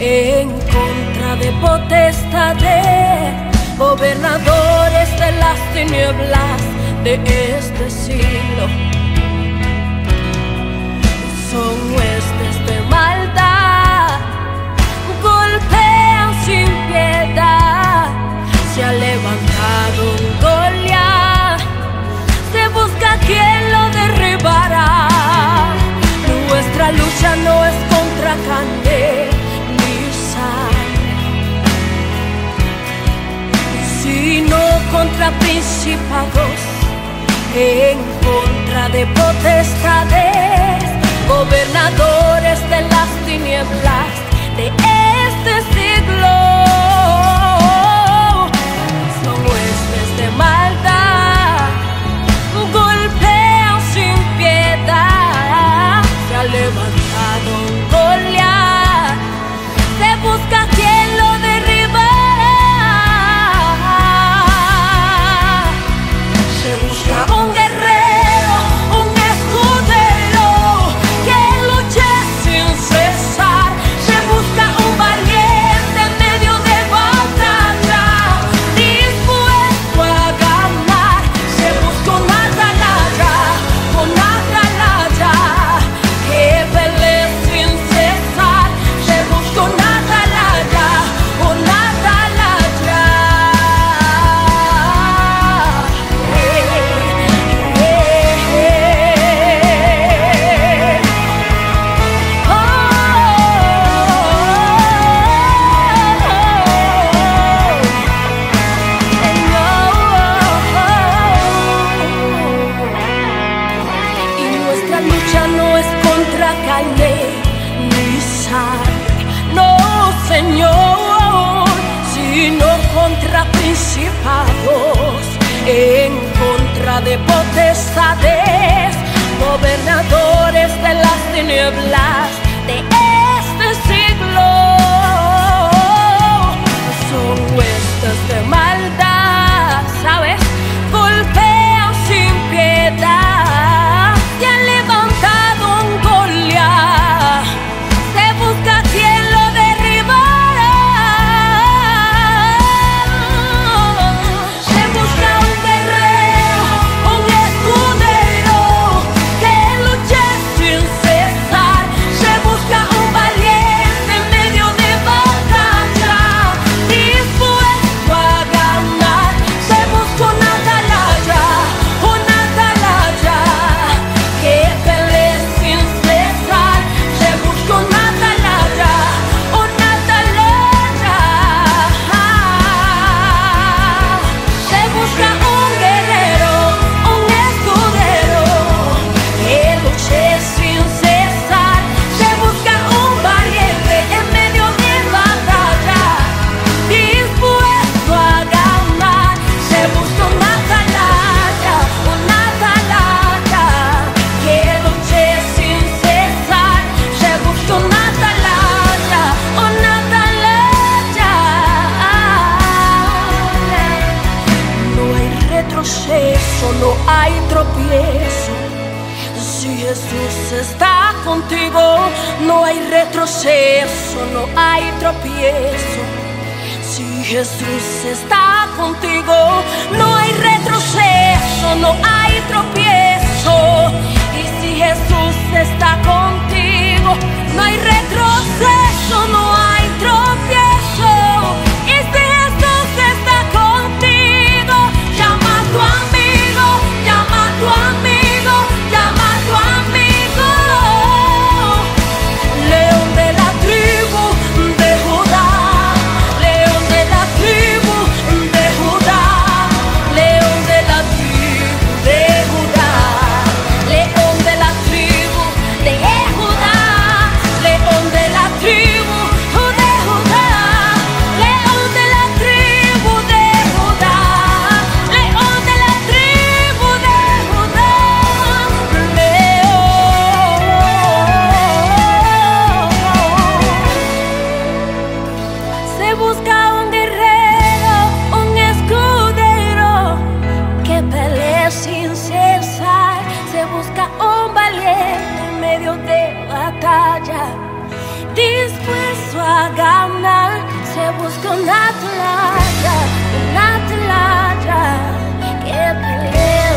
en contra de potestades, gobernadores de las tinieblas de este siglo. principados en contra de potestades, gobernadores de las tinieblas, ni. No, Señor, sino contra principados, en contra de potestades, gobernadores de las tinieblas Jesús está contigo, no hay retroceso, no hay tropiezo. Si Jesús está contigo, no hay retroceso, no hay tropiezo. Y si Jesús está contigo, no hay retroceso. una playa, una playa que peleo